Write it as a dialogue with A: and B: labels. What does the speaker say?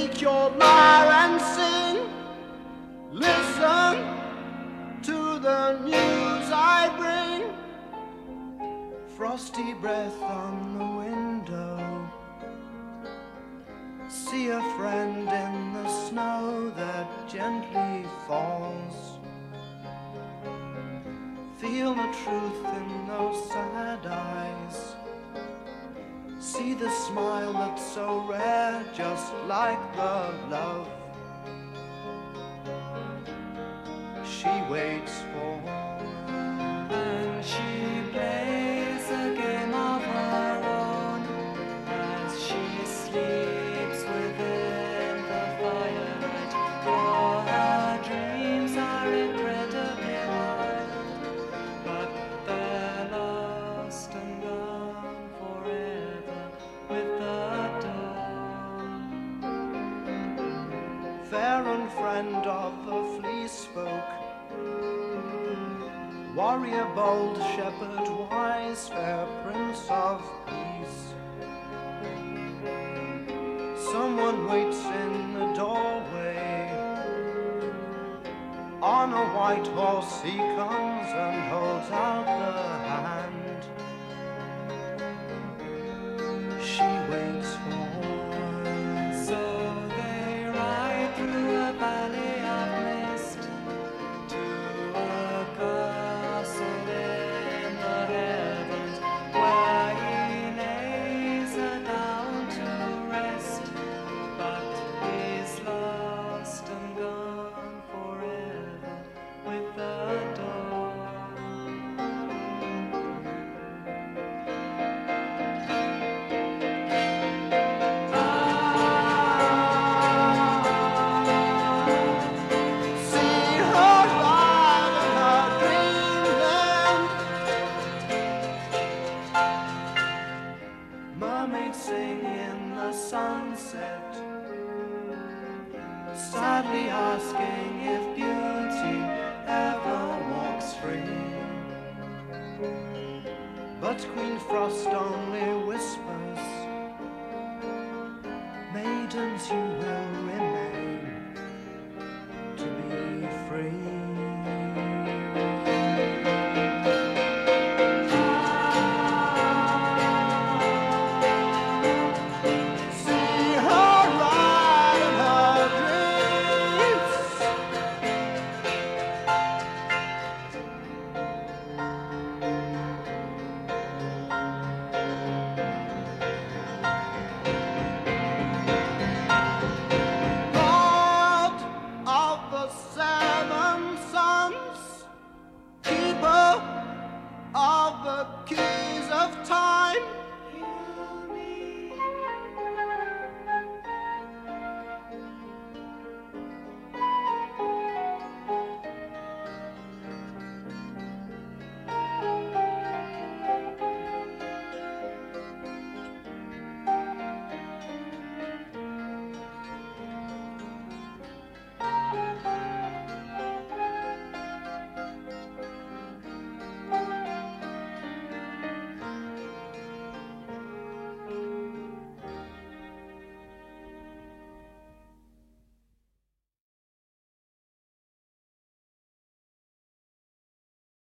A: Lift your lyre and sing. Listen to the news I bring. Frosty breath on the window. See a friend in the snow that gently falls. Feel the truth in those sad eyes. See the smile that's so rare, just like the love she waits for. Friend of the fleece folk. Warrior bold, shepherd wise, fair prince of peace. Someone waits in the doorway. On a white horse he comes and holds out the hand. The sunset, sadly asking if beauty ever walks free. But Queen Frost only whispers, Maidens, you will